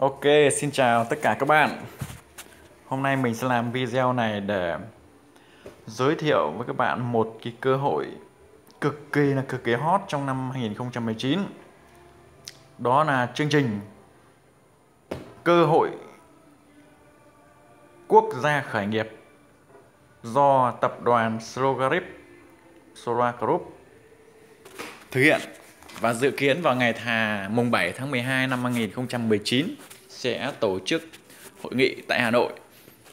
Ok, xin chào tất cả các bạn. Hôm nay mình sẽ làm video này để giới thiệu với các bạn một cái cơ hội cực kỳ là cực kỳ hot trong năm 2019. Đó là chương trình cơ hội quốc gia khởi nghiệp do tập đoàn Slogarip Solar Group thực hiện và dự kiến vào ngày thà mùng 7 tháng 12 năm 2019 sẽ tổ chức hội nghị tại Hà Nội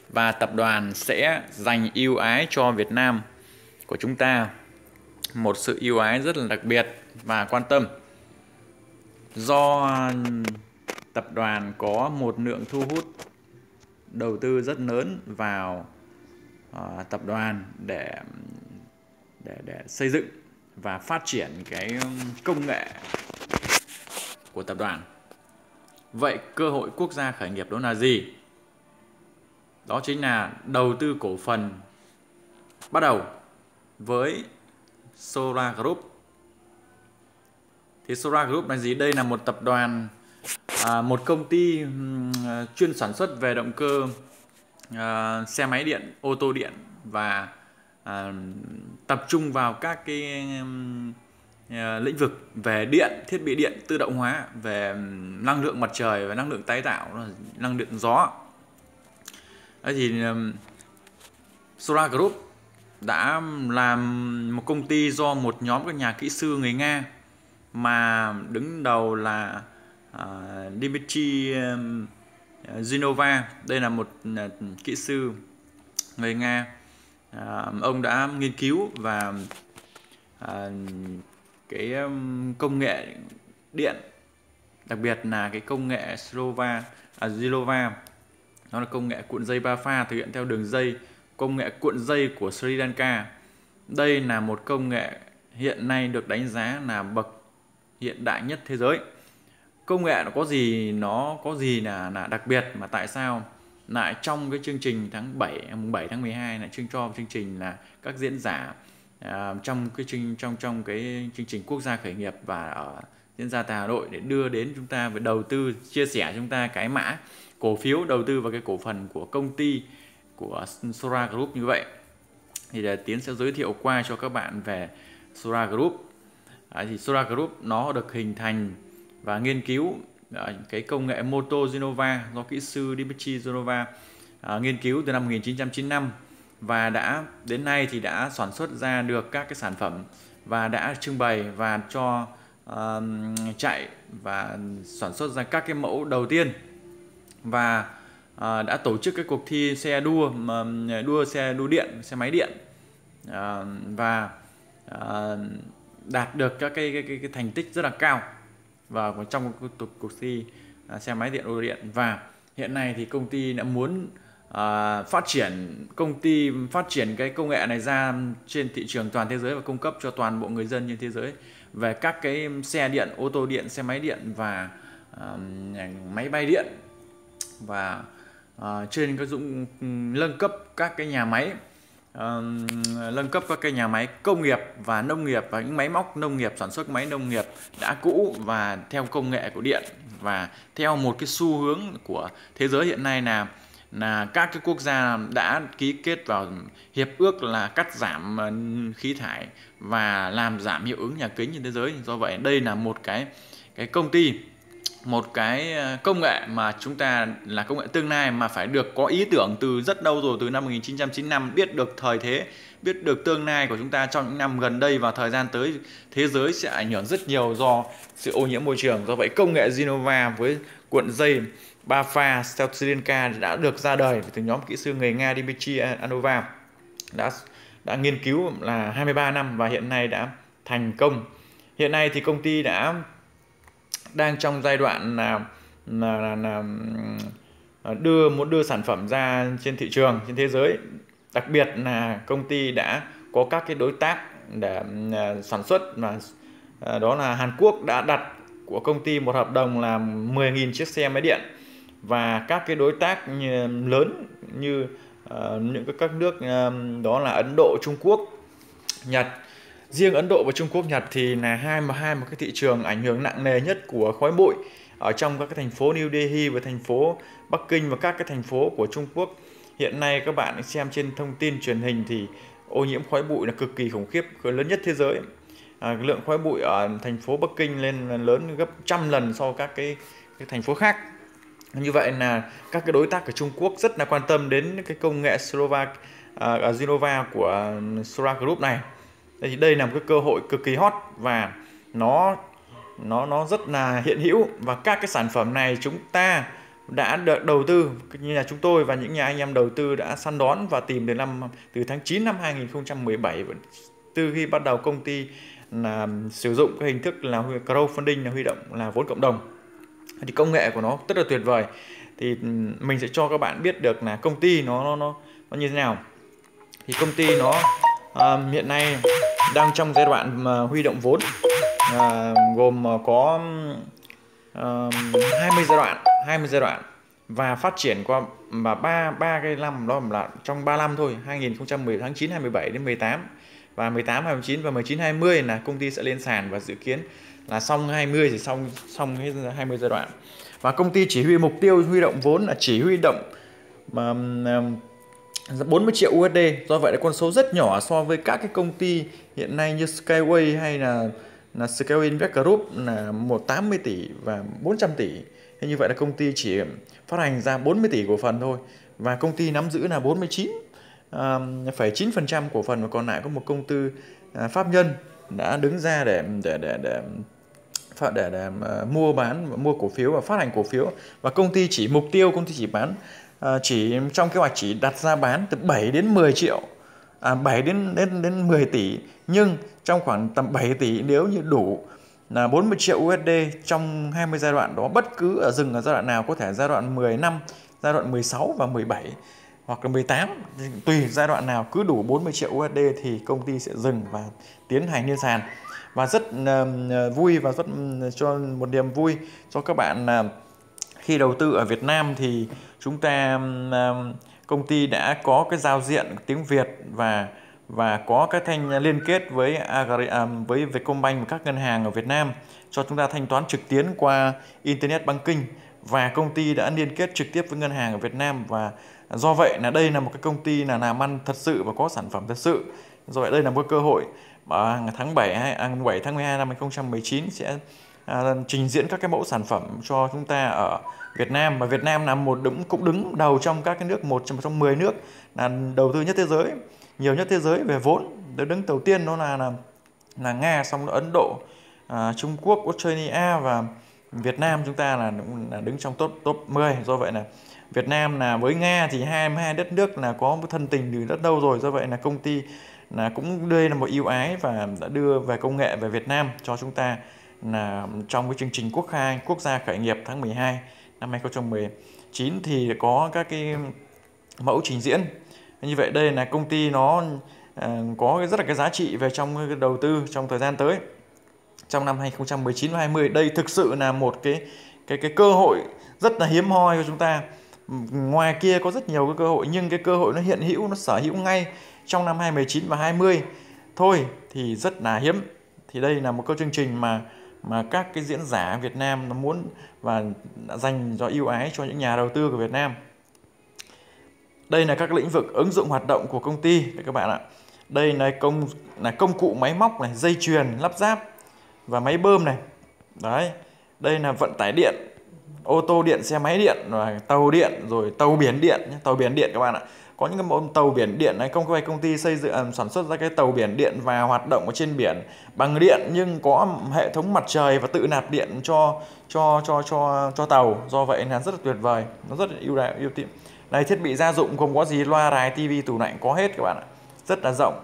và tập đoàn sẽ dành ưu ái cho Việt Nam của chúng ta một sự ưu ái rất là đặc biệt và quan tâm. Do tập đoàn có một lượng thu hút đầu tư rất lớn vào uh, tập đoàn để để để xây dựng và phát triển cái um, công nghệ của tập đoàn. Vậy cơ hội quốc gia khởi nghiệp đó là gì? Đó chính là đầu tư cổ phần bắt đầu với Solar Group. Thì Solar Group là gì? Đây là một tập đoàn à, một công ty um, à, chuyên sản xuất về động cơ à, xe máy điện, ô tô điện và à, tập trung vào các cái um, à, lĩnh vực về điện, thiết bị điện tự động hóa, về um, năng lượng mặt trời và năng lượng tái tạo, năng lượng gió. Đấy thì um, Solar Group đã làm một công ty do một nhóm các nhà kỹ sư người Nga mà đứng đầu là uh, Dmitry um, Zinova đây là một uh, kỹ sư người Nga à, ông đã nghiên cứu và à, cái công nghệ điện đặc biệt là cái công nghệ Slova à, Zilova. Nó là công nghệ cuộn dây ba pha thực hiện theo đường dây công nghệ cuộn dây của Sri Lanka. Đây là một công nghệ hiện nay được đánh giá là bậc hiện đại nhất thế giới. Công nghệ nó có gì nó có gì là là đặc biệt mà tại sao? Lại trong cái chương trình tháng 7 mùng 7 tháng 12 lại chương cho chương trình là các diễn giả uh, trong cái chương trong trong cái chương trình quốc gia khởi nghiệp và ở diễn ra tại Hà Nội để đưa đến chúng ta về đầu tư chia sẻ chúng ta cái mã cổ phiếu đầu tư vào cái cổ phần của công ty của Sora Group như vậy. Thì là Tiến sẽ giới thiệu qua cho các bạn về Sora Group. À, thì Sora Group nó được hình thành và nghiên cứu Ờ, cái công nghệ Moto Genova do kỹ sư Dimitri Genova à, nghiên cứu từ năm 1995 và đã đến nay thì đã sản xuất ra được các cái sản phẩm và đã trưng bày và cho uh, chạy và sản xuất ra các cái mẫu đầu tiên. Và uh, đã tổ chức cái cuộc thi xe đua mà đua xe đua điện xe máy điện uh, và uh, đạt được các cái, cái, cái, cái thành tích rất là cao và trong cuộc, cuộc thi uh, xe máy điện ô tô điện. Và hiện nay thì công ty đã muốn uh, phát triển công ty phát triển cái công nghệ này ra trên thị trường toàn thế giới và cung cấp cho toàn bộ người dân trên thế giới về các cái xe điện ô tô điện xe máy điện và uh, máy bay điện. Và uh, trên các dụng ừ, nâng cấp các cái nhà máy nâng cấp các cái nhà máy công nghiệp và nông nghiệp và những máy móc nông nghiệp, sản xuất máy nông nghiệp đã cũ và theo công nghệ của điện và theo một cái xu hướng của thế giới hiện nay là là các cái quốc gia đã ký kết vào hiệp ước là cắt giảm ờ, khí thải và làm giảm hiệu ứng nhà kính trên thế giới. Do vậy đây là một cái cái công ty một cái ờ, công nghệ mà chúng ta là công nghệ tương lai mà phải được có ý tưởng từ rất lâu rồi, từ năm 1995 biết được thời thế, biết được tương lai của chúng ta trong những năm gần đây và thời gian tới, thế giới sẽ ảnh hưởng rất nhiều do sự ô nhiễm môi trường. Do vậy, công nghệ Genova với cuộn dây ba pha Stelzilenka đã được ra đời từ nhóm kỹ sư người Nga Dmitry Anova đã đã nghiên cứu là 23 năm và hiện nay đã thành công. Hiện nay thì công ty đã đang trong giai đoạn là, là, là, là ờ, đưa muốn đưa sản phẩm ra trên thị trường trên thế giới. Đặc biệt là công ty đã có các cái đối tác để ờ, sản xuất mà ờ, đó là Hàn Quốc đã đặt của công ty một hợp đồng là 10.000 chiếc xe máy điện. Và các cái đối tác như, lớn như uh, những các nước uh, đó là Ấn Độ, Trung Quốc, Nhật riêng Ấn Độ và Trung Quốc Nhật thì là hai mà hai một cái thị trường ảnh hưởng nặng nề nhất của khói bụi ở trong các cái thành phố New Delhi và thành phố Bắc Kinh và các cái thành phố của Trung Quốc. Hiện nay các bạn xem trên thông tin truyền hình thì ô nhiễm khói bụi là cực kỳ khủng khiếp lớn nhất thế giới. À, lượng khói bụi ở thành phố Bắc Kinh lên lớn gấp trăm lần so với các cái, cái thành phố khác. Như vậy là các cái đối tác ở Trung Quốc rất là quan tâm đến cái công nghệ Slovak à, à, uh, Zinova của Sora Group này thì đây là một cái cơ hội cực kỳ hot và nó nó nó rất là hiện hữu. Và các cái sản phẩm này chúng ta đã được đầu tư như là chúng tôi và những nhà anh em đầu tư đã săn đón và tìm từ năm từ tháng 9 năm 2017 từ khi bắt đầu công ty là sử dụng cái hình thức là crowdfunding là huy động là vốn cộng đồng. Thì công nghệ của nó rất là tuyệt vời. Thì mình sẽ cho các bạn biết được là công ty nó nó nó, nó như thế nào. Thì công ty nó uh, hiện nay đang trong giai đoạn mà huy động vốn uh, gồm có uh, 20 giai đoạn 20 giai đoạn và phát triển qua mà ba ba cái năm đó là trong 3 năm thôi 2010 tháng 9 27 đến 18 và 18 29 và 19 20 là công ty sẽ lên sàn và dự kiến là xong 20 thì xong xong hết 20 giai đoạn. Và công ty chỉ huy mục tiêu huy động vốn là chỉ huy động mà um, Dạ, 40 triệu USD do vậy là con số rất nhỏ so với các cái công ty hiện nay như Skyway hay là là Skyway Invest Group là 180 tỷ và 400 tỷ. Thế như vậy là công ty chỉ phát hành ra 40 tỷ cổ phần thôi và công ty nắm giữ là 49 phải 9% cổ phần và còn lại có một công ty à, pháp nhân đã đứng ra để để để để để, để, để mua bán mua cổ phiếu và phát hành cổ phiếu. Và công ty chỉ mục tiêu công ty chỉ bán à, chỉ trong kế hoạch chỉ đặt ra bán từ 7 đến 10 triệu à, 7 đến đến đến 10 tỷ. Nhưng trong khoảng tầm 7 tỷ nếu như đủ là 40 triệu USD trong 20 giai đoạn đó bất cứ ở dừng ở giai đoạn nào có thể giai đoạn 10 năm, giai đoạn 16 và 17 hoặc là 18 tùy giai đoạn nào cứ đủ 40 triệu USD thì công ty sẽ dừng và tiến hành lên sàn. Và rất uh, vui và rất uh, cho một niềm vui cho các bạn uh, khi đầu tư ở Việt Nam thì chúng ta công ty đã có cái giao diện tiếng Việt và và có cái thanh liên kết với à, với Vietcombank và các ngân hàng ở Việt Nam cho chúng ta thanh toán trực tuyến qua internet banking. Và công ty đã liên kết trực tiếp với ngân hàng ở Việt Nam và do vậy là đây là một cái công ty là làm ăn thật sự và có sản phẩm thật sự. Do vậy đây là một cơ hội mà tháng 7 à, 7 tháng 12 năm 2019 sẽ à, trình diễn các cái mẫu sản phẩm cho chúng ta ở Việt Nam và Việt Nam là một đứng cũng đứng đầu trong các cái nước một trong trong 10 nước là đầu tư nhất thế giới nhiều nhất thế giới về vốn. Đứng đầu tiên đó là là, là Nga xong là Ấn Độ à, Trung Quốc Australia và Việt Nam. Chúng ta là, là đứng trong top top 10 do vậy là Việt Nam là với Nga thì hai hai đất nước là có thân tình từ rất lâu rồi. Do vậy là công ty là cũng đây là một ưu ái và đã đưa về công nghệ về Việt Nam cho chúng ta là trong cái chương trình quốc khai quốc gia khởi nghiệp tháng 12 năm 2019 thì có các cái mẫu trình diễn. Như vậy đây là công ty nó ờ, có rất là cái giá trị về trong đầu tư trong thời gian tới. Trong năm 2019 và 20 đây thực sự là một cái cái cái cơ hội rất là hiếm hoi cho chúng ta. Ngoài kia có rất nhiều cái cơ hội, nhưng cái cơ hội nó hiện hữu, nó sở hữu ngay trong năm 2019 và 20 thôi thì rất là hiếm. Thì đây là một câu chương trình mà mà các cái diễn giả Việt Nam nó muốn và dành cho ưu ái cho những nhà đầu tư của Việt Nam. Đây là các lĩnh vực ứng dụng hoạt động của công ty, đấy các bạn ạ. Đây là công là công cụ máy móc này, dây chuyền, lắp ráp và máy bơm này. Đấy, đây là vận tải điện, ô tô điện, xe máy điện và tàu điện, rồi tàu biển điện tàu biển điện các bạn ạ có những cái mẫu tàu biển điện này, công ty công ty xây dựng à, sản xuất ra cái tàu biển điện và hoạt động ở trên biển bằng điện, nhưng có hệ thống mặt trời và tự nạp điện cho cho cho cho cho tàu. Do vậy là rất là tuyệt vời, nó rất là ưu đại ưu tiên này, thiết bị gia dụng gồm có gì? Loa, đài tivi tủ lạnh, có hết các bạn ạ. Rất là rộng.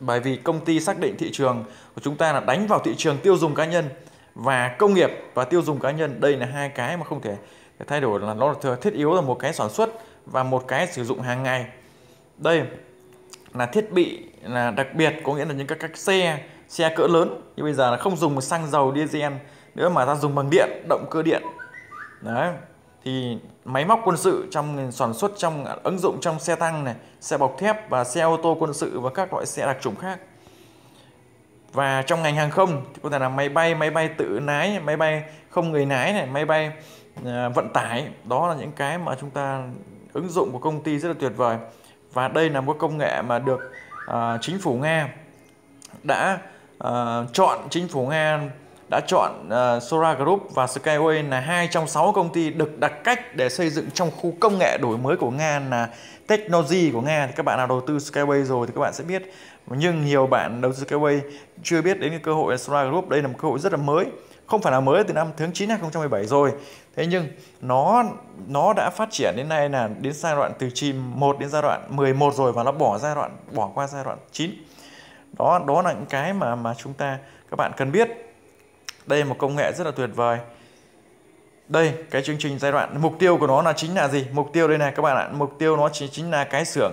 Bởi vì công ty xác định thị trường của chúng ta là đánh vào thị trường tiêu dùng cá nhân và công nghiệp và tiêu dùng cá nhân. Đây là hai cái mà không thể thay đổi là nó là thiết yếu là một cái sản xuất và một cái sử dụng hàng ngày. Đây là thiết bị là đặc biệt, có nghĩa là những các các xe xe cỡ lớn. Như bây giờ là không dùng xăng dầu diesel nữa mà ta dùng bằng điện, động cơ điện. Đấy, thì máy móc quân sự trong sản xuất, trong ứng dụng trong xe tăng này, xe bọc thép và xe ô tô quân sự và các loại xe đặc trùng khác. Và trong ngành hàng không thì có thể là máy bay máy bay tự lái, máy bay không người lái này, máy bay à, vận tải. Đó là những cái mà chúng ta ứng dụng của công ty rất là tuyệt vời. Và đây là một công nghệ mà được uh, chính phủ nga đã uh, chọn chính phủ nga đã chọn uh, Sora Group và Skyway là hai trong sáu công ty được đặt cách để xây dựng trong khu công nghệ đổi mới của Nga là technology của Nga. Thì các bạn nào đầu tư Skyway rồi thì các bạn sẽ biết. Nhưng nhiều bạn đầu tư Skyway chưa biết đến cái cơ hội Sora Group. Đây là một cơ hội rất là mới. Không phải là mới từ năm tháng 9 2017 rồi thế nhưng nó nó đã phát triển đến nay là đến giai đoạn từ chìm 1 đến giai đoạn 11 rồi và nó bỏ giai đoạn, bỏ qua giai đoạn 9 đó đó là những cái mà mà chúng ta, các bạn cần biết. Đây là một công nghệ rất là tuyệt vời. Đây, cái chương trình giai đoạn, mục tiêu của nó là chính là gì? Mục tiêu đây này, các bạn ạ. Mục tiêu nó chính chính là cái xưởng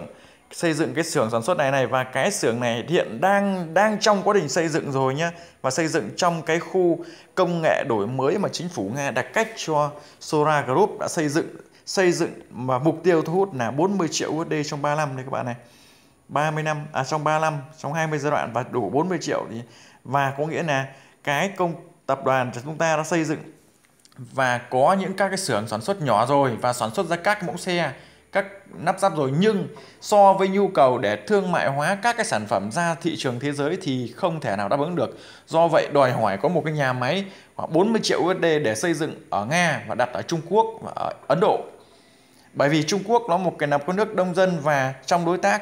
xây dựng cái xưởng sản xuất này này và cái xưởng này hiện đang đang trong quá trình xây dựng rồi nhá. Và xây dựng trong cái khu công nghệ đổi mới mà chính phủ Nga đặt cách cho Sora Group đã xây dựng xây dựng mà mục tiêu thu hút là 40 triệu USD trong 3 năm đây các bạn này. 30 năm à trong 3 năm, trong 20 giai đoạn và đủ 40 triệu thì, và có nghĩa là cái công, tập đoàn của chúng ta đã xây dựng và có những các cái xưởng sản xuất nhỏ rồi và sản xuất ra các mẫu xe các nắp ráp rồi nhưng so với nhu cầu để thương mại hóa các cái sản phẩm ra thị trường thế giới thì không thể nào đáp ứng được. Do vậy, đòi hỏi có một cái nhà máy khoảng 40 triệu USD để xây dựng ở Nga và đặt ở Trung Quốc và ở Ấn Độ. Bởi vì Trung Quốc nó một cái nằm có nước đông dân và trong đối tác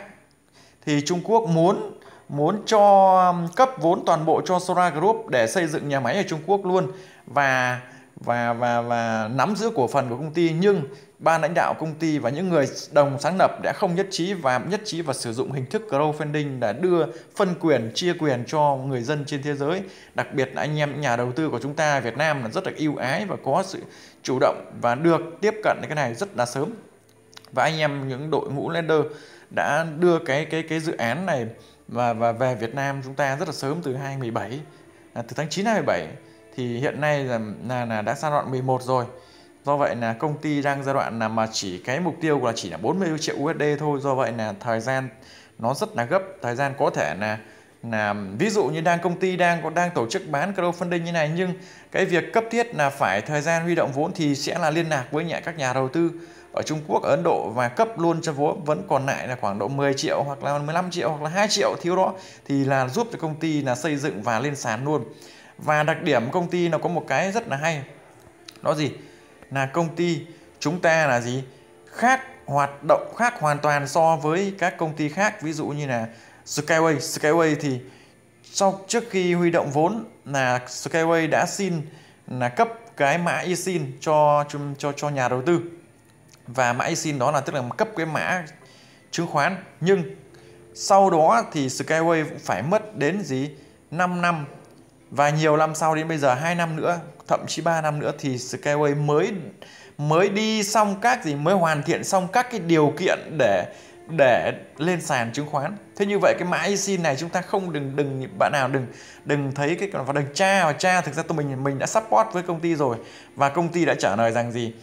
thì Trung Quốc muốn muốn cho um, cấp vốn toàn bộ cho Sora Group để xây dựng nhà máy ở Trung Quốc luôn và và và và nắm giữ cổ phần của công ty. Nhưng ban lãnh đạo công ty và những người đồng sáng lập đã không nhất trí và nhất trí và sử dụng hình thức crowdfunding để đưa phân quyền chia quyền cho người dân trên thế giới. Đặc biệt là anh em nhà đầu tư của chúng ta Việt Nam là rất là ưu ái và có sự chủ động và được tiếp cận cái này rất là sớm. Và anh em những đội ngũ lender đã đưa cái cái cái dự án này và và về Việt Nam chúng ta rất là sớm từ 2017 à, từ tháng 9 2017 thì hiện nay là là, là đã giai đoạn 11 rồi. Do vậy là công ty đang giai đoạn là mà chỉ cái mục tiêu là chỉ là 40 triệu USD thôi. Do vậy là thời gian nó rất là gấp. Thời gian có thể là là ví dụ như đang công ty đang có đang tổ chức bán crowdfunding như này nhưng cái việc cấp thiết là phải thời gian huy động vốn thì sẽ là liên lạc với nhà các nhà đầu tư ở Trung Quốc, ở Ấn Độ và cấp luôn cho vốn. Vẫn còn lại là khoảng độ 10 triệu hoặc là 15 triệu hoặc là 2 triệu thiếu đó thì là giúp cho công ty là xây dựng và lên sàn luôn. Và đặc điểm công ty nó có một cái rất là hay. Đó gì? Là công ty chúng ta là gì? Khác hoạt động, khác hoàn toàn so với các công ty khác ví dụ như là Skyway Skyway thì sau, trước khi huy động vốn là Skyway đã xin, là cấp cái mã esin cho cho cho nhà đầu tư và mã esin đó là tức là cấp cái mã chứng khoán nhưng sau đó thì Skyway cũng phải mất đến gì 5 năm và nhiều năm sau đến bây giờ 2 năm nữa, thậm chí 3 năm nữa thì Skyway mới mới đi xong các gì, mới hoàn thiện xong các cái điều kiện để để lên sàn chứng khoán. Thế như vậy cái mã IC này chúng ta không đừng đừng, bạn nào đừng đừng thấy cái và đừng tra, và tra thực ra tụi mình mình đã support với công ty rồi và công ty đã trả lời rằng gì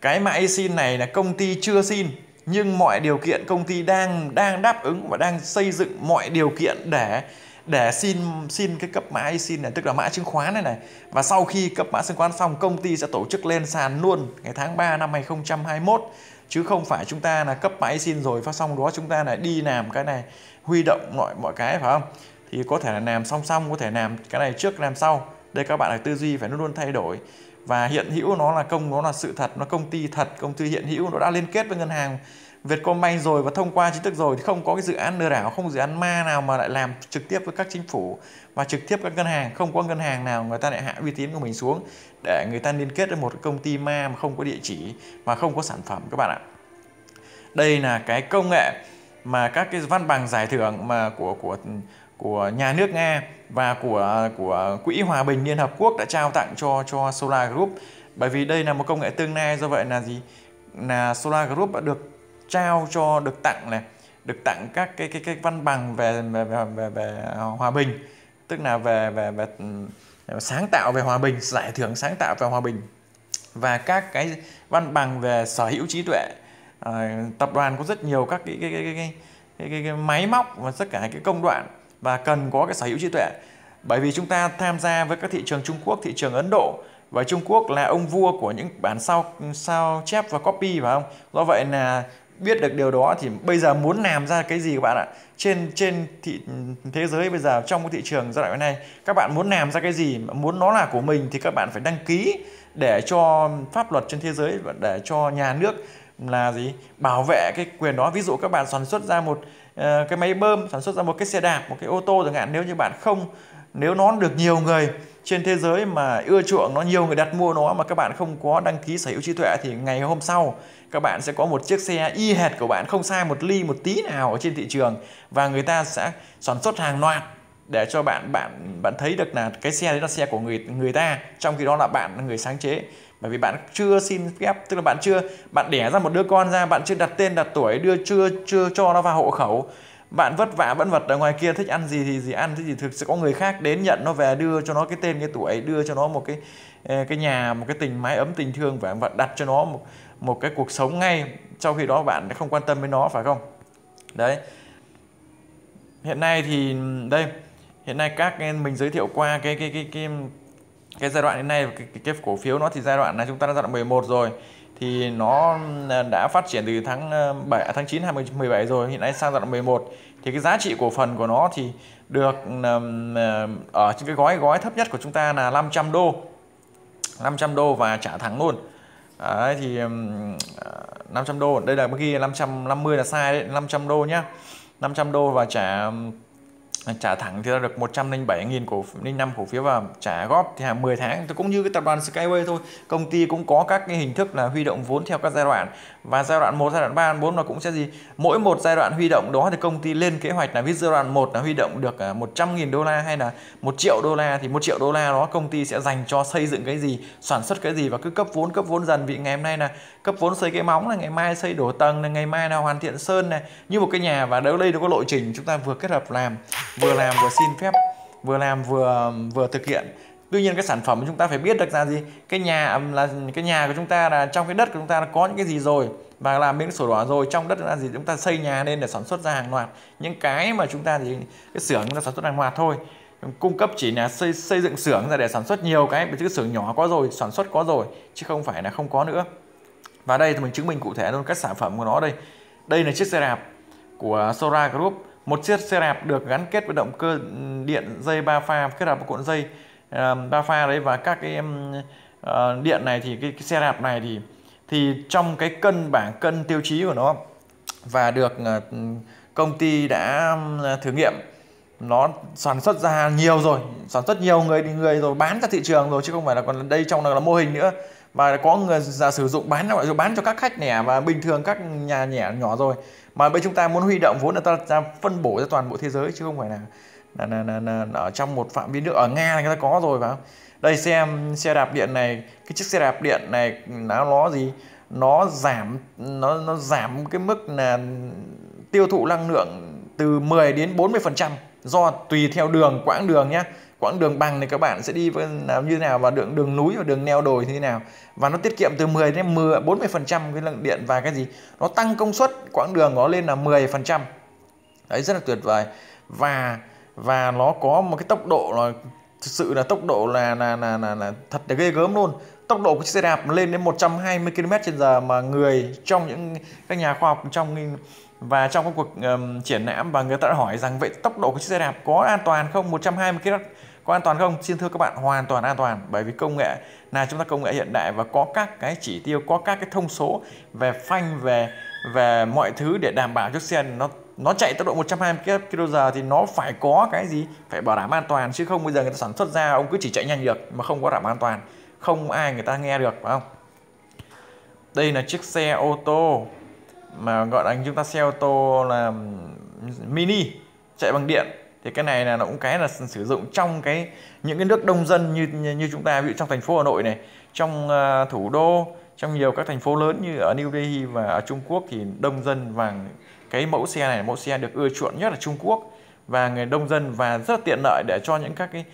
cái mã IC này là công ty chưa xin, nhưng mọi điều kiện công ty đang đang đáp ứng và đang xây dựng mọi điều kiện để để xin xin cái cấp mã xin này, tức là mã chứng khoán này này. Và sau khi cấp mã chứng khoán xong, công ty sẽ tổ chức lên sàn luôn ngày tháng 3 năm 2021 chứ không phải chúng ta là cấp mã xin rồi, phát xong đó chúng ta lại đi làm cái này, huy động mọi mọi cái, phải không? Thì có thể là làm song song, có thể làm cái này trước, làm sau. Đây các bạn là tư duy phải luôn luôn thay đổi. Và hiện hữu nó là công, nó là sự thật, nó công ty thật, công ty hiện hữu nó đã liên kết với ngân hàng Vietcombank rồi và thông qua chính thức rồi thì không có cái dự án lừa đảo, không dự án ma nào mà lại làm trực tiếp với các chính phủ và trực tiếp các ngân hàng. Không có ngân hàng nào người ta lại hạ uy tín của mình xuống để người ta liên kết với một công ty ma mà không có địa chỉ, mà không có sản phẩm, các bạn ạ. Đây là cái công nghệ mà các cái văn bằng giải thưởng mà của của của nhà nước Nga và của của quỹ hòa bình liên hợp quốc đã trao tặng cho cho Solar Group. Bởi vì đây là một công nghệ tương lai, do vậy là gì? Là Solar Group đã được trao cho được tặng này được tặng các cái cái cái văn bằng về về về, về, về hòa bình. Tức là về về về ừ, sáng tạo về hòa bình giải thưởng sáng tạo về hòa bình. Và các cái văn bằng về sở hữu trí tuệ. À, tập đoàn có rất nhiều các cái cái cái, cái, cái, cái, cái máy móc và tất cả cái công đoạn và cần có cái sở hữu trí tuệ. Bởi vì chúng ta tham gia với các thị trường Trung Quốc, thị trường Ấn Độ. Và Trung Quốc là ông vua của những bản sao sao chép và copy phải không? Do vậy là biết được điều đó thì bây giờ muốn làm ra cái gì các bạn ạ? Trên trên thị thế giới bây giờ trong cái thị trường giai đoạn này các bạn muốn làm ra cái gì muốn nó là của mình thì các bạn phải đăng ký để cho pháp luật trên thế giới và để cho nhà nước là gì? Bảo vệ cái quyền đó. Ví dụ các bạn sản xuất ra một uh, cái máy bơm sản xuất ra một cái xe đạp một cái ô tô chẳng hạn. Nếu như bạn không nếu nó được nhiều người trên thế giới mà ưa chuộng nó nhiều người đặt mua nó mà các bạn không có đăng ký sở hữu trí tuệ thì ngày hôm sau các bạn sẽ có một chiếc xe y hệt của bạn, không sai một ly, một tí nào ở trên thị trường. Và người ta sẽ sản xuất hàng loạt để cho bạn bạn bạn thấy được là cái xe đấy là xe của người người ta, trong khi đó là bạn là người sáng chế. Bởi vì bạn chưa xin phép, tức là bạn chưa, bạn đẻ ra một đứa con ra, bạn chưa đặt tên, đặt tuổi, đưa chưa chưa cho nó vào hộ khẩu. Bạn vất vả, vẫn vật ở ngoài kia, thích ăn gì thì, gì ăn thế thì thực sẽ có người khác đến nhận nó về, đưa cho nó cái tên, cái tuổi, đưa cho nó một cái ờ, cái nhà, một cái tình mái ấm tình thương, và đặt cho nó một một cái cuộc sống ngay trong khi đó bạn không quan tâm đến nó phải không? Đấy. Hiện nay thì đây hiện nay các mình giới thiệu qua cái cái cái cái cái giai đoạn hiện nay cái, cái, cái cổ phiếu nó thì giai đoạn này chúng ta đã giai đoạn 11 rồi. Thì nó à, đã phát triển từ tháng à, 7 à, tháng 9 2017 rồi hiện nay sang giai đoạn 11 thì cái giá trị cổ phần của nó thì được ở trên cái gói gói thấp nhất của chúng ta là 500 đô. 500 đô và trả thẳng luôn đấy, thì 500 à, đô. Đây là ghi 550 là sai đấy 500 đô nhá. 500 đô và trả Ờ, trả thẳng thì ra được 107.000 cổ 05 cổ phiếu và trả góp thì hàng 10 tháng. Thì cũng như cái tập đoàn Skyway thôi, công ty cũng có các cái hình thức là huy động vốn theo các giai đoạn. Và giai đoạn 1 giai đoạn 3 4 nó cũng sẽ gì? Mỗi một giai đoạn huy động đó thì công ty lên kế hoạch là ví giai đoạn 1 là huy động được ờ, 100.000 đô la hay là 1 triệu đô la thì 1 triệu đô la đó công ty sẽ dành cho xây dựng cái gì, sản xuất cái gì và cứ cấp vốn cấp vốn dần. Vì ngày hôm nay là cấp vốn xây cái móng là ngày mai xây đổ tầng là ngày mai là hoàn thiện sơn này. Như một cái nhà và đâu đây nó có lộ trình, chúng ta vừa kết hợp làm vừa làm vừa xin phép, vừa làm vừa vừa thực hiện. Tuy nhiên cái sản phẩm chúng ta phải biết được là gì? Cái nhà là cái nhà của chúng ta là trong cái đất của chúng ta là có những cái gì rồi và làm miếng sổ đỏ rồi. Trong đất là gì? Chúng ta xây nhà lên để sản xuất ra hàng loạt. Những cái mà chúng ta thì cái xưởng chúng ta sản xuất hàng loạt thôi. Cung cấp chỉ là xây xây dựng xưởng ra để sản xuất nhiều cái, bởi cái xưởng nhỏ có rồi, sản xuất có rồi, chứ không phải là không có nữa. Và đây thì mình chứng minh cụ thể luôn, các sản phẩm của nó đây. Đây là chiếc xe đạp của Sora Group một chiếc xe đạp được gắn kết với động cơ điện dây ba pha kết hợp với cuộn dây ba pha đấy và các cái uh, điện này thì cái, cái xe đạp này thì thì trong cái cân bảng cân tiêu chí của nó và được uh, công ty đã thử nghiệm nó sản xuất ra nhiều rồi sản xuất nhiều người thì người rồi bán ra thị trường rồi chứ không phải là còn đây trong là, là mô hình nữa và có người giả sử dụng bán rồi bán cho các khách lẻ và bình thường các nhà nhẹ nhỏ rồi. Mà bây chúng ta muốn huy động vốn là ta, ta phân bổ ra toàn bộ thế giới chứ không phải là là, là, là, là, là ở trong một phạm vi nước ở nga là người ta có rồi phải không đây xem xe đạp điện này cái chiếc xe đạp điện này nó nó gì? Nó giảm nó nó giảm cái mức là tiêu thụ năng lượng từ 10 đến 40 phần trăm do tùy theo đường quãng đường nhé quãng đường bằng thì các bạn sẽ đi nào như thế nào và đường đường núi và đường neo đồi như thế nào. Và nó tiết kiệm từ 10 đến 10 40 phần trăm cái lượng điện và cái gì? Nó tăng công suất quãng đường nó lên là 10 phần trăm. Đấy rất là tuyệt vời. Và và nó có một cái tốc độ là thực sự là tốc độ là là là là, là thật là ghê gớm luôn. Tốc độ của chiếc xe đạp lên đến 120 km/h mà người trong những các nhà khoa học trong và trong các cuộc um, triển lãm và người ta đã hỏi rằng vậy tốc độ của chiếc xe đạp có an toàn không? 120 km có an toàn không? Xin thưa các bạn, hoàn toàn an toàn. Bởi vì công nghệ là chúng ta công nghệ hiện đại và có các cái chỉ tiêu, có các cái thông số về phanh, về về mọi thứ để đảm bảo chiếc xe nó nó chạy tốc độ 120 km/h thì nó phải có cái gì? Phải bảo đảm an toàn. Chứ không bây giờ người ta sản xuất ra, ông cứ chỉ chạy nhanh được mà không có đảm an toàn. Không ai người ta nghe được, phải không? Đây là chiếc xe ô tô mà gọi là chúng ta xe ô tô là mini, chạy bằng điện thì cái này là nó cũng cái là sử dụng trong cái những cái nước đông dân như như, như chúng ta ví dụ trong thành phố Hà Nội này trong uh, thủ đô trong nhiều các thành phố lớn như ở New Delhi và ở Trung Quốc thì đông dân và cái mẫu xe này mẫu xe được ưa chuộng nhất là Trung Quốc. Và người đông dân và rất là tiện lợi để cho những các cái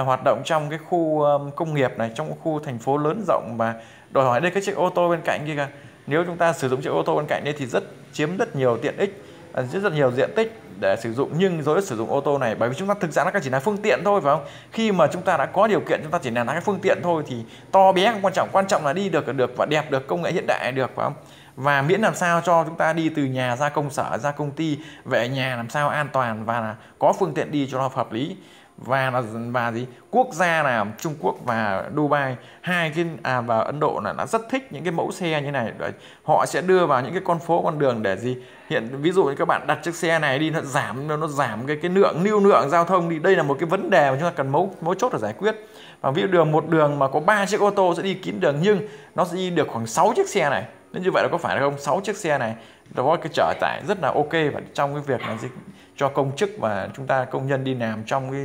uh, hoạt động trong cái khu um, công nghiệp này trong khu thành phố lớn rộng và đòi hỏi đây cái chiếc ô tô bên cạnh kia kìa. Nếu chúng ta sử dụng chiếc ô tô bên cạnh đây thì rất chiếm rất nhiều tiện ích rất rất nhiều diện tích để sử dụng, nhưng giấy sử dụng ô tô này, bởi vì chúng ta thực ra nó chỉ là phương tiện thôi, phải không? Khi mà chúng ta đã có điều kiện, chúng ta chỉ là cái phương tiện thôi, thì to bé không quan trọng quan trọng là đi được được và đẹp, được công nghệ hiện đại, được, phải không? Và miễn làm sao cho chúng ta đi từ nhà ra công sở, ra công ty, về nhà làm sao an toàn và là có phương tiện đi cho nó hợp lý và là và gì? Quốc gia là Trung Quốc và Dubai. Hai cái à và Ấn Độ là nó rất thích những cái mẫu xe như này. Đấy, họ sẽ đưa vào những cái con phố con đường để gì? Hiện ví dụ như các bạn đặt chiếc xe này đi nó giảm nó giảm cái cái lượng lưu lượng giao thông đi. Đây là một cái vấn đề mà chúng ta cần mấu mấu chốt để giải quyết. Và ví dụ đường một đường mà có ba chiếc ô tô sẽ đi kín đường nhưng nó sẽ đi được khoảng 6 chiếc xe này nên như vậy là có phải không? 6 chiếc xe này nó có cái trở tải rất là ok và trong cái việc là gì? Cho công chức và chúng ta công nhân đi làm trong cái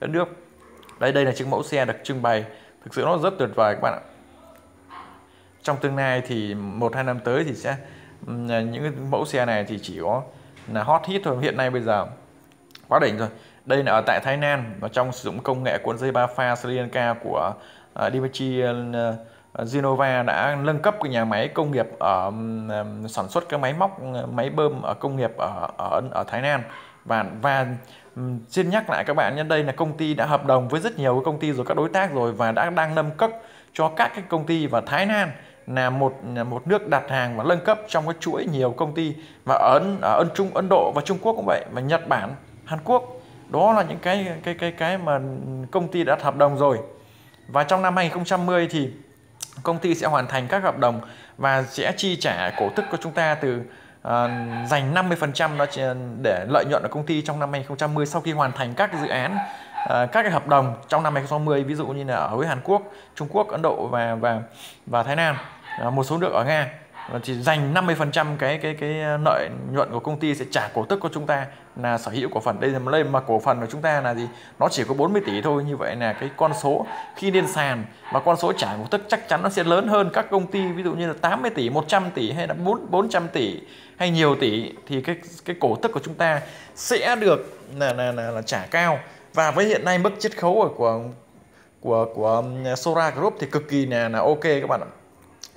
đất nước. Đây đây là chiếc mẫu xe được trưng bày. Thực sự nó rất tuyệt vời các bạn ạ. Trong tương lai thì một hai năm tới thì sẽ những cái mẫu xe này thì chỉ có là hot hit thôi hiện nay bây giờ. Quá đỉnh rồi. Đây là ở tại Thái Lan và trong sử dụng công nghệ cuộn dây ba pha Sri Lanka của à, uh, Dimitri uh, à, Ờ, Genova đã nâng cấp cái nhà máy công nghiệp ở sản xuất các máy móc máy bơm ở công nghiệp ở ở ở Thái Lan. Và và xin nhắc lại các bạn nhân đây là công ty đã hợp đồng với rất nhiều công ty rồi, các đối tác rồi và đã đang nâng cấp cho các cái công ty và Thái Lan là một một nước đặt hàng và nâng cấp trong cái chuỗi nhiều công ty và ở ở Ấn Trung, Ấn Độ và Trung Quốc cũng vậy, và Nhật Bản, Hàn Quốc. Đó là những cái cái cái cái mà công ty đã hợp đồng rồi. Và trong năm 2010 thì công ty sẽ hoàn thành các hợp đồng và sẽ chi trả cổ tức của chúng ta từ uh, dành 50% đó để lợi nhuận của công ty trong năm 2010 sau khi hoàn thành các dự án uh, các cái hợp đồng trong năm 2020 ví dụ như là ở với Hàn Quốc, Trung Quốc, Ấn Độ và và và Thái Lan, uh, một số nước ở Nga. Thì dành 50% cái cái cái ờ, lợi nhuận của công ty sẽ trả cổ tức của chúng ta là sở hữu cổ phần. Đây là lên mà cổ phần của chúng ta là gì? Nó chỉ có 40 tỷ thôi như vậy là cái con số khi lên sàn mà con số trả cổ tức chắc chắn nó sẽ lớn hơn các công ty ví dụ như là 80 tỷ 100 tỷ hay là 4 400 tỷ hay nhiều tỷ thì cái cái cổ tức của chúng ta sẽ được là là là, là trả cao. Và với hiện nay mức chiết khấu của của của um, Sora Group thì cực kỳ là là ok các bạn ạ.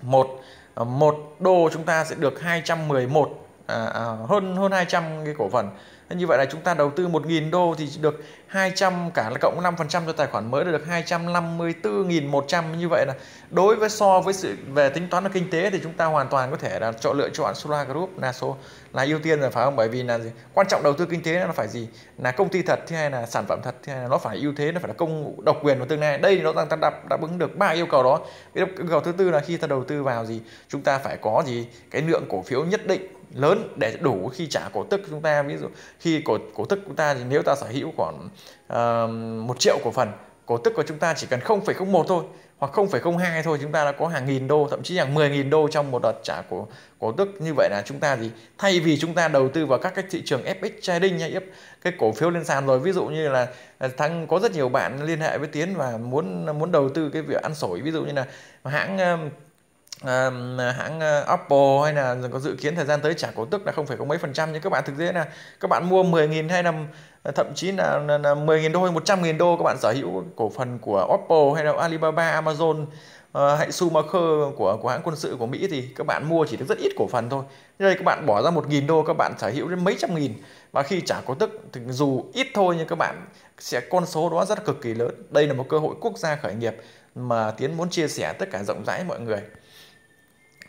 Một một đô chúng ta sẽ được 211 à, à, hơn hơn 200 cái cổ phần. Như vậy là chúng ta đầu tư 1.000 đô thì được 200 cả là cộng 5% cho tài khoản mới được 254.100 như vậy là đối với so với sự về tính toán kinh tế thì chúng ta hoàn toàn có thể là chọn lựa chọn Solar Group là số là ưu tiên rồi phải không? Bởi vì là gì? Quan trọng đầu tư kinh tế nó phải gì? Là công ty thật thứ hai là sản phẩm thật thứ hai là nó phải ưu thế nó phải là công độc quyền của tương lai. Đây nó đang ta đáp đáp ứng được ba yêu cầu đó. Yêu cầu thứ tư là khi ta đầu tư vào gì? Chúng ta phải có gì? Cái lượng cổ phiếu nhất định lớn để đủ khi trả cổ tức chúng ta. Ví dụ khi cổ cổ tức chúng ta thì nếu ta sở hữu khoảng uh, 1 triệu cổ phần cổ tức của chúng ta chỉ cần 0,01 thôi hoặc 0,02 thôi chúng ta đã có hàng nghìn đô thậm chí hàng 10.000 đô trong một đợt trả cổ cổ tức. Như vậy là chúng ta thì thay vì chúng ta đầu tư vào các cái thị trường FX trading hay cái cổ phiếu lên sàn rồi ví dụ như là à, thằng có rất nhiều bạn liên hệ với Tiến và muốn muốn đầu tư cái việc ăn sổi. Ví dụ như là hãng uh, hãng ờ, Apple hay là có dự kiến thời gian tới trả cổ tức là không phải có mấy phần trăm nhưng các bạn thực tế là các bạn mua 10.000 hay là ờ, thậm chí là, là, là 10.000 đô hay 100.000 đô các bạn sở hữu cổ phần của Apple hay là Alibaba, Amazon uh, hay Schumacher của của hãng quân sự của Mỹ thì các bạn mua chỉ được rất ít cổ phần thôi. Đây các bạn bỏ ra 1.000 đô các bạn sở hữu đến mấy trăm nghìn và khi trả cổ tức thì dù ít thôi nhưng các bạn sẽ con số đó rất cực kỳ lớn. Đây là một cơ hội quốc gia khởi nghiệp mà Tiến muốn chia sẻ tất cả rộng rãi mọi người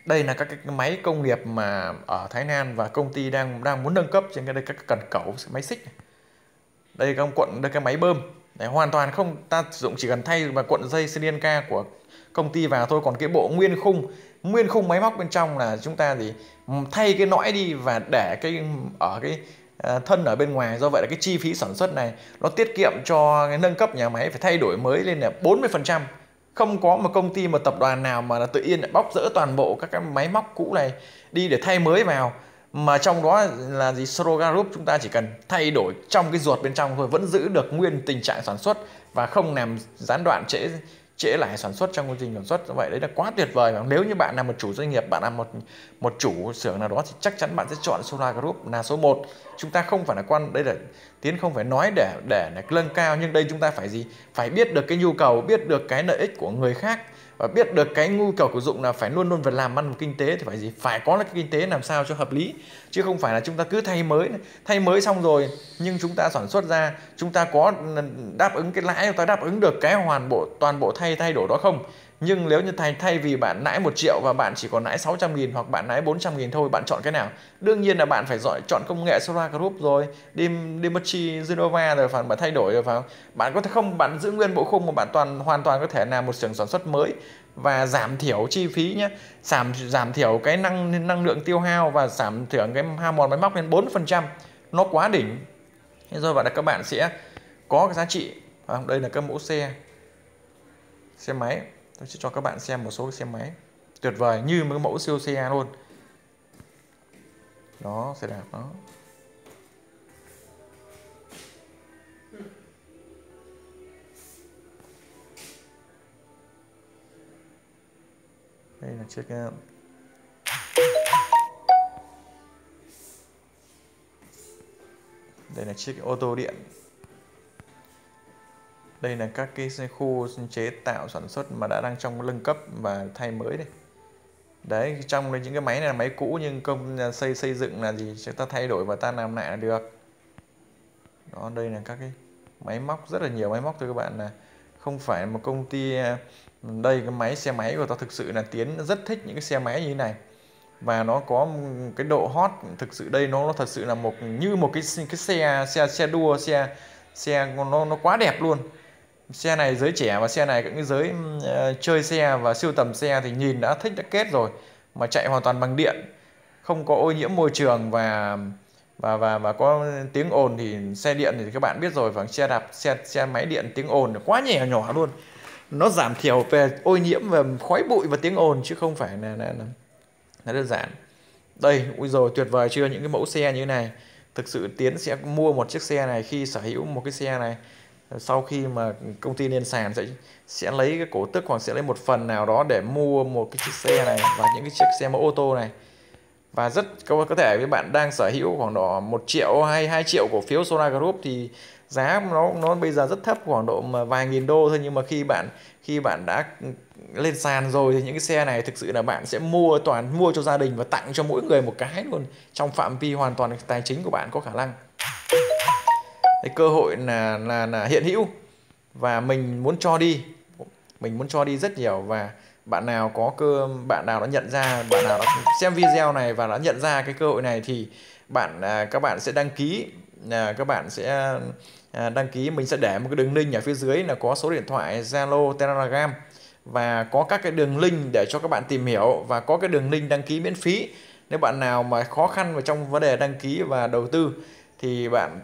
đây là các cái máy công nghiệp mà ở Thái Lan và công ty đang đang muốn nâng cấp trên cái đây các cần cẩu máy xích này. đây các cuộn, đây cái máy bơm. Này hoàn toàn không, ta sử dụng chỉ cần thay và cuộn dây Sri của công ty vào thôi, còn cái bộ nguyên khung nguyên khung máy móc bên trong là chúng ta thì thay cái nõi đi và để cái, ở cái à, thân ở bên ngoài. Do vậy là cái chi phí sản xuất này nó tiết kiệm cho cái nâng cấp nhà máy phải thay đổi mới lên là 40 phần trăm không có một công ty, một tập đoàn nào mà là tự nhiên lại bóc rỡ toàn bộ các cái máy móc cũ này đi để thay mới vào. Mà trong đó là gì? Soroga Group chúng ta chỉ cần thay đổi trong cái ruột bên trong thôi, vẫn giữ được nguyên tình trạng sản xuất và không làm gián đoạn trễ trễ lại sản xuất trong quá trình sản xuất vậy, đấy là quá tuyệt vời nếu như bạn là một chủ doanh nghiệp, bạn là một một chủ xưởng nào đó thì chắc chắn bạn sẽ chọn Solar Group là số 1 chúng ta không phải là quan, đây là, tiến không phải nói để để là nâng cao, nhưng đây chúng ta phải gì? Phải biết được cái nhu cầu, biết được cái lợi ích của người khác và biết được cái nhu cầu của dụng là phải luôn luôn phải làm ăn một kinh tế thì phải gì? Phải có cái kinh tế làm sao cho hợp lý. Chứ không phải là chúng ta cứ thay mới thay mới xong rồi, nhưng chúng ta sản xuất ra, chúng ta có đáp ứng cái lãi, chúng ta đáp ứng được cái hoàn bộ, toàn bộ thay thay đổi đó không? Nhưng nếu như thay thay vì bạn lãi 1 triệu và bạn chỉ còn lãi 600 nghìn hoặc bạn lãi 400 nghìn thôi, bạn chọn cái nào? Đương nhiên là bạn phải giỏi, chọn công nghệ Solar Group rồi. Dim Dimachi Zenova rồi phải bạn thay đổi rồi phải không? Bạn có thể không, bạn giữ nguyên bộ khung mà bạn toàn, hoàn toàn có thể làm một xưởng sản xuất mới và giảm thiểu chi phí nhé giảm giảm thiểu cái năng năng lượng tiêu hao và giảm thiểu cái hao mòn máy móc lên 4% nó quá đỉnh. Thế rồi và các bạn sẽ có cái giá trị. Đây là các mẫu xe xe máy tôi sẽ cho các bạn xem một số xe máy tuyệt vời như một mẫu siêu xe luôn. Đó xe đạp đó đây là chiếc ờ, đây là chiếc ô tô điện đây là các cái khu chế tạo sản xuất mà đã đang trong nâng cấp và thay mới đây. Đấy trong những cái máy này là máy cũ nhưng công à, xây xây dựng là gì? Chúng ta thay đổi và ta làm lại là được. Đó đây là các cái máy móc rất là nhiều máy móc thưa các bạn là không phải một công ty à, đây cái máy xe máy của ta thực sự là tiến rất thích những cái xe máy như thế này. Và nó có cái độ hot thực sự đây nó, nó thật sự là một như một cái cái xe xe xe đua xe xe nó nó quá đẹp luôn xe này giới trẻ và xe này cũng giới uh, chơi xe và siêu tầm xe thì nhìn đã thích đã kết rồi mà chạy hoàn toàn bằng điện không có ô nhiễm môi trường và và và và có tiếng ồn thì xe điện thì các bạn biết rồi và xe đạp xe xe máy điện tiếng ồn quá nhẹ nhỏ luôn. Nó giảm thiểu về ô nhiễm và khói bụi và tiếng ồn chứ không phải là là, là, là đơn giản. Đây ui rồi tuyệt vời chưa những cái mẫu xe như thế này. Thực sự tiến sẽ mua một chiếc xe này khi sở hữu một cái xe này sau khi mà công ty lên sàn sẽ sẽ lấy cái cổ tức hoặc sẽ lấy một phần nào đó để mua một cái chiếc xe này và những cái chiếc xe ô tô này. Và rất, có có thể các bạn đang sở hữu khoảng độ một triệu hay 2 triệu cổ phiếu Solar Group thì giá nó nó bây giờ rất thấp, khoảng độ mà vài nghìn đô thôi. Nhưng mà khi bạn khi bạn đã lên sàn rồi thì những cái xe này thực sự là bạn sẽ mua toàn, mua cho gia đình và tặng cho mỗi người một cái luôn. Trong phạm vi hoàn toàn tài chính của bạn có khả năng cái cơ hội là là là hiện hữu. Và mình muốn cho đi, mình muốn cho đi rất nhiều. Và bạn nào có cơ, bạn nào đã nhận ra, bạn nào đã xem video này và đã nhận ra cái cơ hội này thì bạn à, các bạn sẽ đăng ký à, các bạn sẽ à, đăng ký. Mình sẽ để một cái đường link ở phía dưới là có số điện thoại Zalo, Telegram. Và có các cái đường link để cho các bạn tìm hiểu và có cái đường link đăng ký miễn phí. Nếu bạn nào mà khó khăn vào trong vấn đề đăng ký và đầu tư thì bạn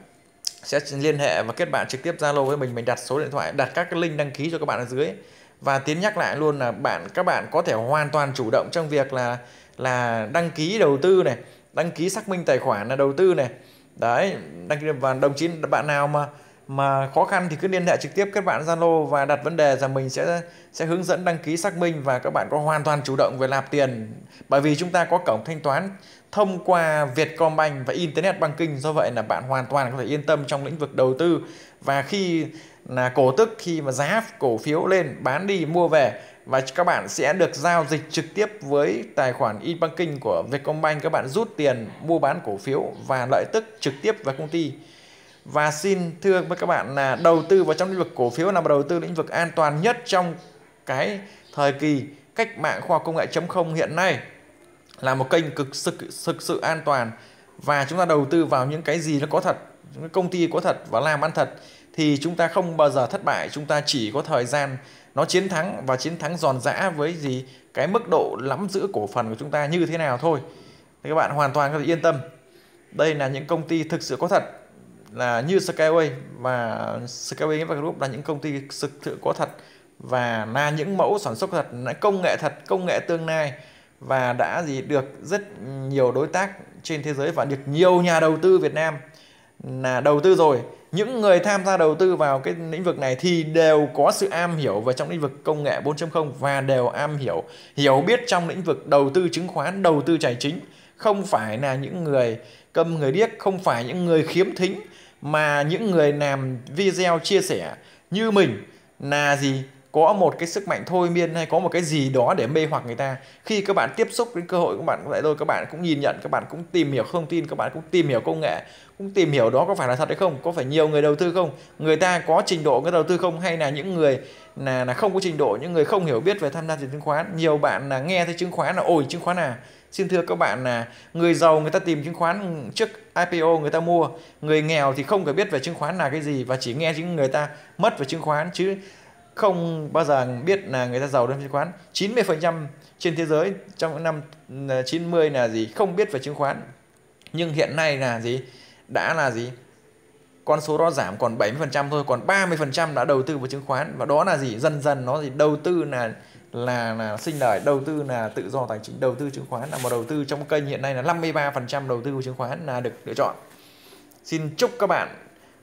sẽ liên hệ và kết bạn trực tiếp Zalo với mình. Mình đặt số điện thoại, đặt các cái link đăng ký cho các bạn ở dưới. Và tiến nhắc lại luôn là bạn, các bạn có thể hoàn toàn chủ động trong việc là là đăng ký đầu tư này, đăng ký xác minh tài khoản là đầu tư này. Đấy, đăng ký và đồng chí, bạn nào mà mà khó khăn thì cứ liên hệ trực tiếp các bạn Zalo và đặt vấn đề rằng mình sẽ sẽ hướng dẫn đăng ký xác minh và các bạn có hoàn toàn chủ động về nạp tiền. Bởi vì chúng ta có cổng thanh toán thông qua Vietcombank và Internet Banking, do vậy là bạn hoàn toàn có thể yên tâm trong lĩnh vực đầu tư. Và khi là cổ tức, khi mà giá cổ phiếu lên, bán đi, mua về, và các bạn sẽ được giao dịch trực tiếp với tài khoản e-banking của Vietcombank. Các bạn rút tiền, mua bán cổ phiếu và lợi tức trực tiếp vào công ty và xin thưa với các bạn là đầu tư vào trong lĩnh vực cổ phiếu là một đầu tư lĩnh vực an toàn nhất trong cái thời kỳ cách mạng khoa học công nghệ chấm không hiện nay. Là một kênh cực sự, thực sự an toàn. Và chúng ta đầu tư vào những cái gì nó có thật những công ty có thật và làm ăn thật thì chúng ta không bao giờ thất bại. Chúng ta chỉ có thời gian nó chiến thắng và chiến thắng giòn giã với gì? Cái mức độ nắm giữ cổ phần của chúng ta như thế nào thôi. Thì các bạn hoàn toàn có thể yên tâm. Đây là những công ty thực sự có thật là như Skyway và Skyway và Group là những công ty thực sự có thật và là những mẫu sản xuất thật, là công nghệ thật, công nghệ tương lai và đã gì được rất nhiều đối tác trên thế giới và được nhiều nhà đầu tư Việt Nam, là đầu tư rồi. Những người tham gia đầu tư vào cái lĩnh vực này thì đều có sự am hiểu về trong lĩnh vực công nghệ 4.0 và đều am hiểu hiểu biết trong lĩnh vực đầu tư chứng khoán, đầu tư tài chính. Không phải là những người câm người điếc, không phải những người khiếm thính mà những người làm video chia sẻ như mình, là gì? Có một cái sức mạnh thôi miên hay có một cái gì đó để mê hoặc người ta. Khi các bạn tiếp xúc đến cơ hội của bạn vậy thôi, các bạn cũng nhìn nhận, các bạn cũng tìm hiểu thông tin, các bạn cũng tìm hiểu công nghệ, cũng tìm hiểu đó có phải là thật hay không, có phải nhiều người đầu tư không, người ta có trình độ người đầu tư không, hay là những người là là không có trình độ, những người không hiểu biết về tham gia thị trường chứng khoán, nhiều bạn là nghe thấy chứng khoán là, ôi, chứng khoán à xin thưa các bạn là người giàu người ta tìm chứng khoán trước IPO người ta mua. Người nghèo thì không phải biết về chứng khoán là cái gì và chỉ nghe những người ta mất về chứng khoán chứ không bao giờ biết là người ta giàu đến chứng khoán. 90% trên thế giới trong những năm ờ, 90 là gì? Không biết về chứng khoán. Nhưng hiện nay là gì? Đã là gì? Con số đó giảm còn 70% thôi, còn 30% đã đầu tư vào chứng khoán. Và đó là gì? Dần dần nó gì đầu tư là là là sinh lời đầu tư là tự do tài chính đầu tư chứng khoán là một đầu tư trong kênh hiện nay là 53% đầu tư của chứng khoán là được lựa chọn. Xin chúc các bạn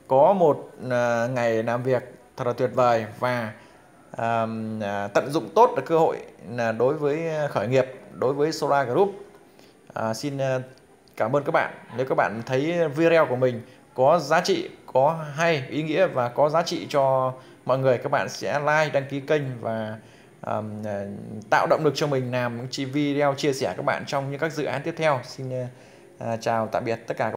có một uh, ngày làm việc thật là tuyệt vời và uh, tận dụng tốt được cơ hội là đối với à, khởi nghiệp đối với Solar Group. Uh, xin uh, cảm ơn các bạn. Nếu các bạn thấy video của mình có giá trị có hay ý nghĩa và có giá trị cho mọi người các bạn sẽ like đăng ký kênh và um, tạo động lực cho mình làm những video chia sẻ các bạn trong những các dự án tiếp theo. Xin uh, chào tạm biệt tất cả các